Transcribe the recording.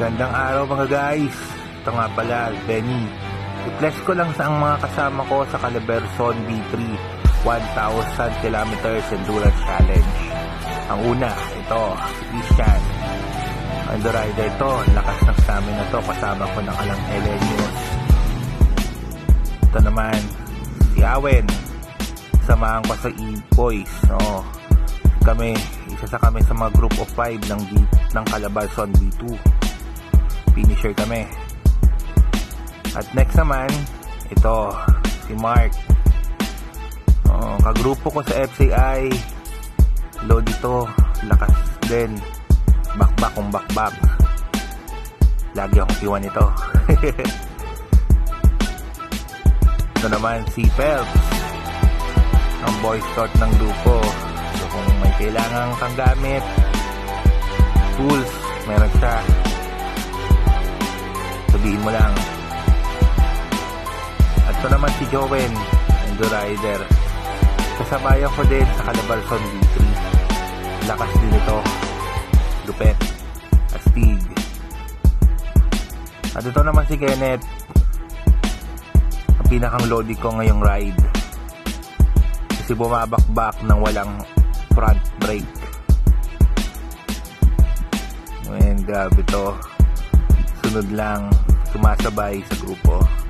Gandang araw mga guys. Ito nga pala, Benny. I-flash ko lang sa ang mga kasama ko sa Calabarzon B3 1,000 kilometers endurance challenge. Ang una, ito, si Christian. Ang rider ito, lakas ng stamina to, kasama ko ng alang Elenius. Ito naman, si Awen. Samahan ko sa E-Boys. No? Kami, isa sa kami sa mga group of 5 ng, ng Calabarzon B2. Finisher kami. At next naman, ito, si Mark. Oh, kagrupo ko sa FCI. Load ito, lakas din. Bakbak kung bakbak. Lagi akong iwan ito. ito naman si Phelps. Ang boy scout ng grupo. So kung may kailangan kang gamit, tools, Sabihin mo lang. At ito naman si Jowen, Endo Rider. Kasabayan ko din sa Calabarzon B3. Lakas din ito. Lupet. Astig. At ito naman si Kenneth. Ang pinakang lodi ko ngayong ride. Kasi bumabakbak ng walang front brake. And grabe to. Sunod lang. Sumasabay sa grupo.